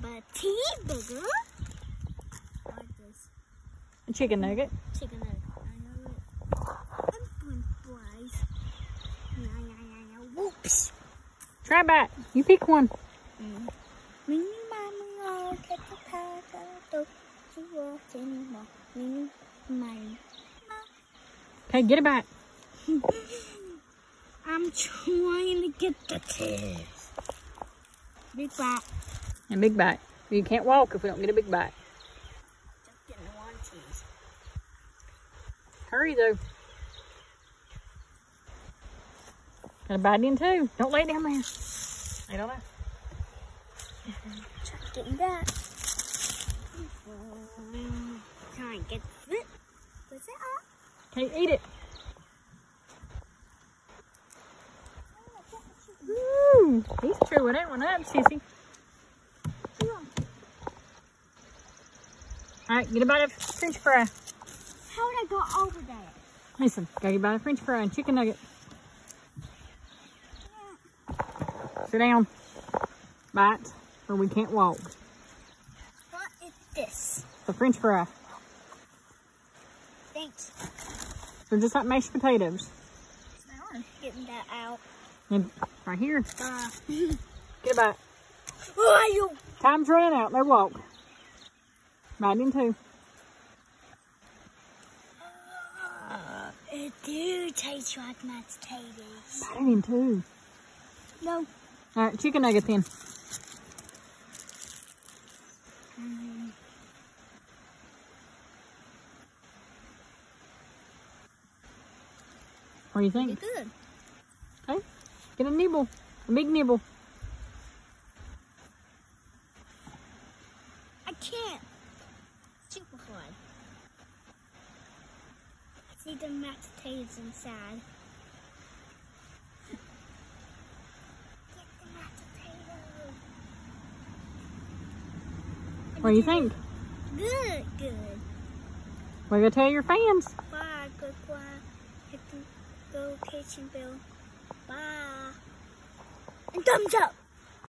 grab a cheeseburger. Like this. A chicken nugget. Chicken nugget. It. Whoops. Try bite. You pick one. Mini mommy, I'll take the potato. She walks in my mini mommy. Okay, get a bite. I'm trying to get the tears. Big bite. A big bite. You can't walk if we don't get a big bite. Hurry though. Gotta bite in too. Don't lay down there. I don't know. Try getting that. Try and get it. What's it up? Okay, eat it. Ooh, he's chewing that one up, sissy. All right, get a bite of french fry. How would I go over there? Listen, go get a bite of french fry and chicken nugget. Sit down. Bite, or we can't walk. What is this? The french fry. Thanks. They're just like mashed potatoes. I'm getting that out. And right here, Uh, get a bite. you? Time's running out. They walk. Bite in two. Uh, it do taste like mashed potatoes. Bite it in two. No. All right, chicken nugget then. Mm, What do you pretty think? good. Okay, get a nibble, a big nibble. I can't. Super hard. See the mashed potatoes inside. Get the mashed potatoes. What do you think? Good, good. We're gonna tell your fans? Bye, good bye. Hit the location bell. Bye. And thumbs up.